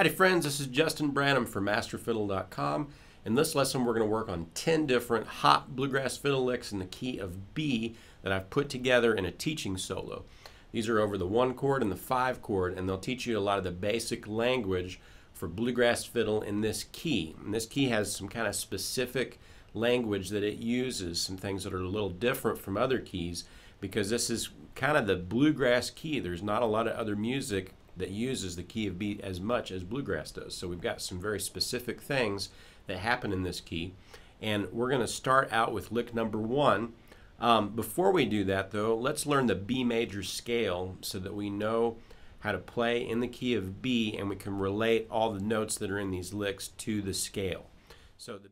Howdy friends, this is Justin Branham for MasterFiddle.com. In this lesson we're going to work on 10 different hot bluegrass fiddle licks in the key of B that I've put together in a teaching solo. These are over the 1 chord and the 5 chord and they'll teach you a lot of the basic language for bluegrass fiddle in this key. And this key has some kind of specific language that it uses, some things that are a little different from other keys because this is kind of the bluegrass key. There's not a lot of other music that uses the key of B as much as bluegrass does. So we've got some very specific things that happen in this key. And we're going to start out with lick number one. Um, before we do that, though, let's learn the B major scale so that we know how to play in the key of B and we can relate all the notes that are in these licks to the scale. So the